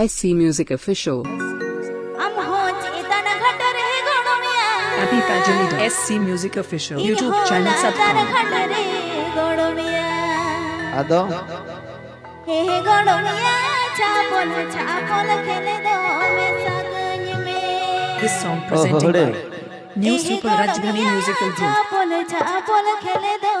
S C music official अभी पैजली S C music official YouTube channel subscribe आदो। हे हे गोड़ोमिया चापोल चापोल खेले दो मैं सगन में। This song presented by new super Rajdhani musical group चापोल चापोल खेले दो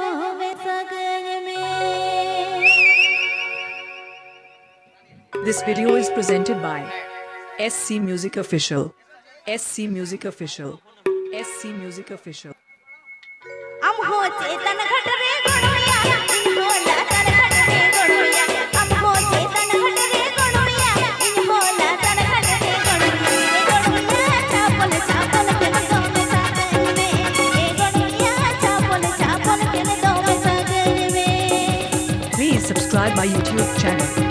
This video is presented by SC Music Official. SC Music Official. SC Music Official. I'm Please subscribe my YouTube channel.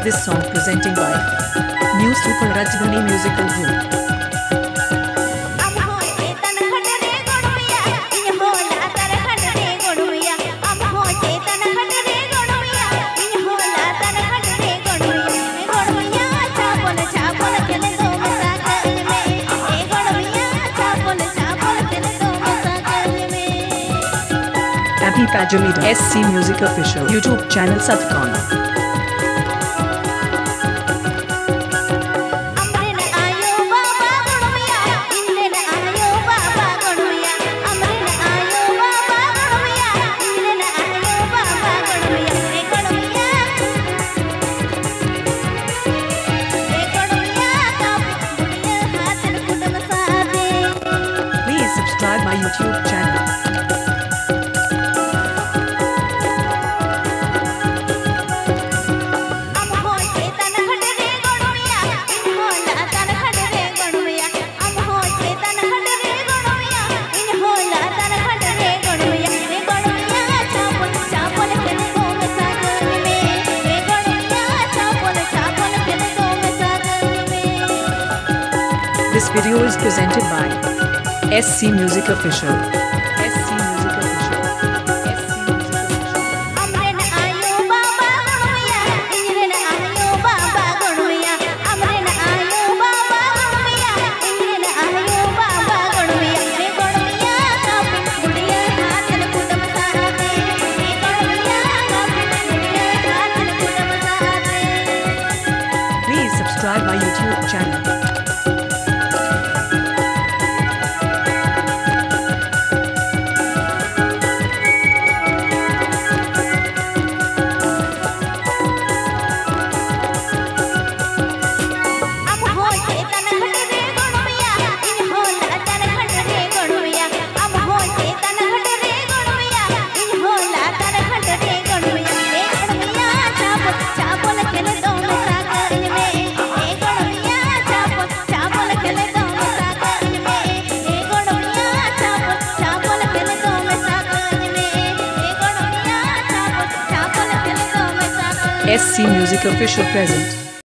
heard this song presenting by New Super Rajdhani Musical Group. Happy Pajamid SC Music Official YouTube channel Satcon. YouTube channel. This video is presented by SC Music Official. subscribe my YouTube channel. SC Music Official Present.